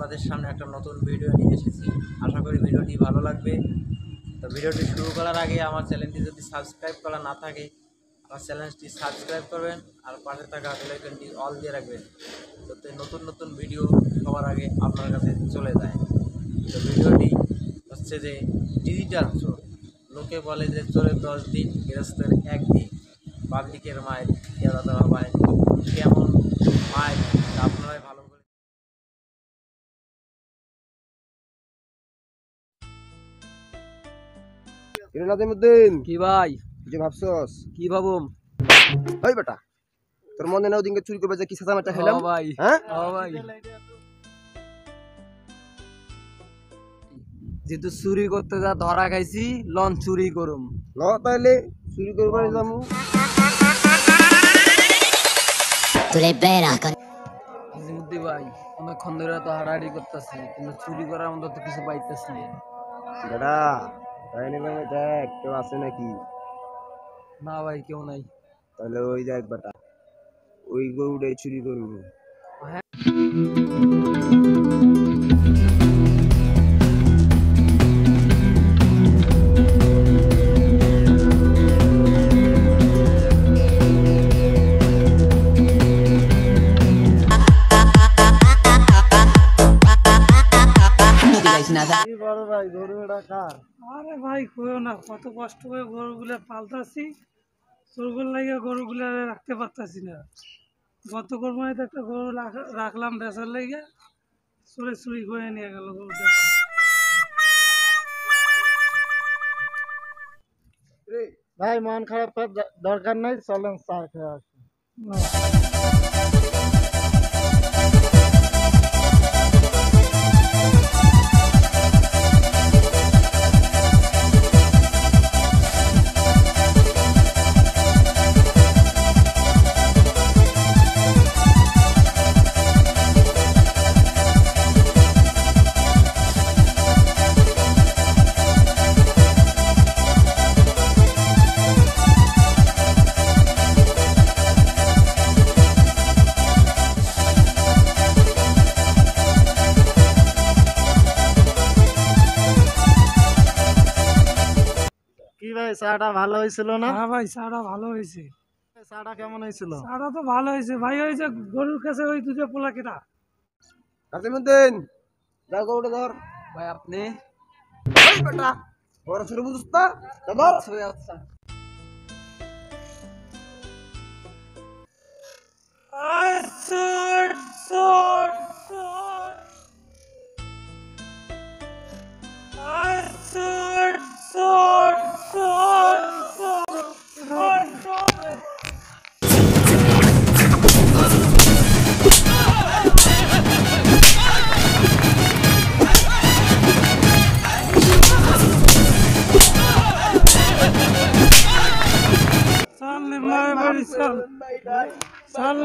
আপনাদের সামনে একটা নতুন ভিডিও নিয়ে এসেছি। আশা করি ভিডিওটি ভালো লাগবে। তো ভিডিওটি শুরু করার আগে আমার চ্যানেলটি যদি সাবস্ক্রাইব করা না থাকে, আমার চ্যানেলটি সাবস্ক্রাইব করবেন আর পাশে থাকা বেলাইকনটি অল দিয়ে রাখবেন, যাতে নতুন নতুন ভিডিও সবার আগে আপনার কাছে চলে যায়। তো ভিডিওটি হচ্ছে যে ডিজিটাল চোর লোকে বলে যে চোরের দশ দিন, গৃহস্থের একদিন। পাবলিকের মায়ের দেওয়া হয়। কেমন মায়ের কিরে কি ভাই? যে ভাবছস? কি ভাবুম ওই বেটা তোর মনে না ওদিনকে চুরি করবে যে কি সাদা মাটা খেলাম? ও ভাই হ্যাঁ? ও ভাই। যেহেতু চুরি করতে যা ধরা খাইছি লন চুরি করুম। ল তাইলে চুরি করবার যামু। con আজিমুদ্দি ভাই অনেকক্ষণ ধরে তো হারাহারি করতেছি কিন্তু চুরি করার মতো তো কিছু পাইতেছি না। বেটা তাই নিলাম দেখ কেউ আছে নাকি না ভাই কেউ নাই তাহলে ওই দেখ বেটা ওই গরুটাই চুরি করব nada. আরে ভাই কইও না কত কষ্ট করে গরুগুলো পালতাছি। চোরগুলো লাগে গরুগুলো রাখতে পারতাছি না। গত কোরবানিতে একটা গরু রাখলাম বেচার লেগে চুরে চুরি করে নিয়ে গেল গরুটা। ভাই মন খারাপ দরকার নাই চলেন চা খেয়ে আসি। চাটা ভালো হয়েছিল না? হ্যাঁ ভাই চাটা ভালো হয়েছে। চাটা কেমন হয়েছিল? চাটা তো ভালো হয়েছে। ভাই ওই যে গরুর কাছে ওই দুটো পোলা কেটা? নাজিমুদ্দিন যা গরুটা ধর। ভাই আপনি? ওই বেটা। ওরা ছোট বুঝছ না? ধর। আচ্ছা চোর साल साल